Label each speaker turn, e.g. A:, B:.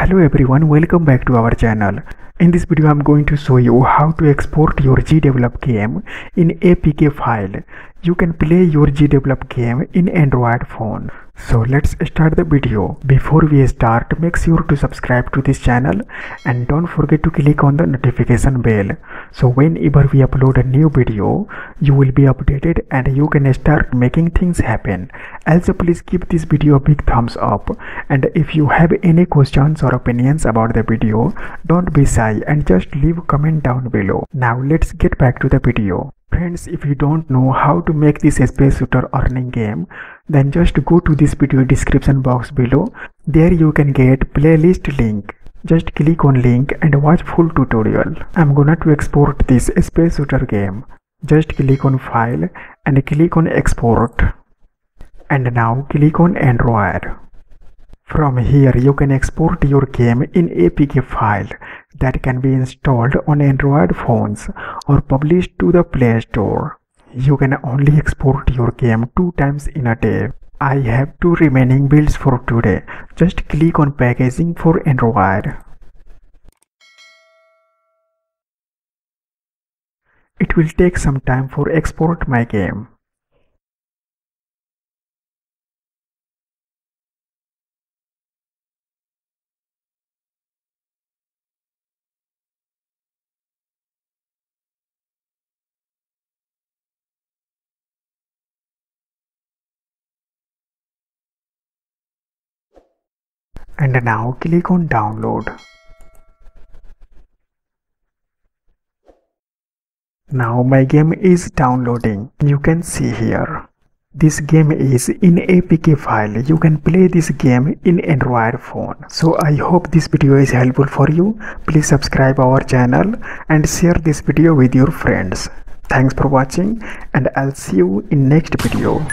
A: Hello everyone, welcome back to our channel. In this video I'm going to show you how to export your GDevelop game in APK file. You can play your GDevelop game in Android phone. So let's start the video. Before we start, make sure to subscribe to this channel and don't forget to click on the notification bell. So whenever we upload a new video, you will be updated and you can start making things happen. Also please give this video a big thumbs up and if you have any questions or opinions about the video, don't be shy and just leave a comment down below. Now let's get back to the video. Friends, if you don't know how to make this space shooter earning game, then just go to this video description box below. There you can get playlist link. Just click on link and watch full tutorial. I'm gonna to export this space shooter game. Just click on file and click on export. And now click on Android. From here you can export your game in APK file that can be installed on Android phones or published to the Play Store. You can only export your game two times in a day. I have two remaining builds for today. Just click on packaging for Android. It will take some time for export my game. And now click on download. Now my game is downloading. You can see here. This game is in APK file. You can play this game in Android phone. So I hope this video is helpful for you. Please subscribe our channel and share this video with your friends. Thanks for watching and I'll see you in next video.